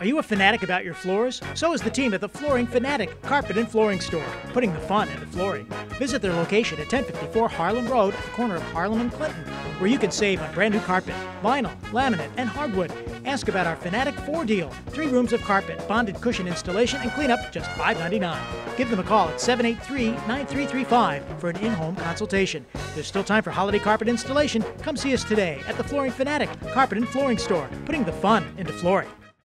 Are you a fanatic about your floors? So is the team at the Flooring Fanatic Carpet and Flooring Store, putting the fun into flooring. Visit their location at 1054 Harlem Road at the corner of Harlem and Clinton, where you can save on brand new carpet, vinyl, laminate, and hardwood. Ask about our Fanatic 4 deal. Three rooms of carpet, bonded cushion installation, and cleanup, just $5.99. Give them a call at 783 9335 for an in home consultation. There's still time for holiday carpet installation. Come see us today at the Flooring Fanatic Carpet and Flooring Store, putting the fun into flooring.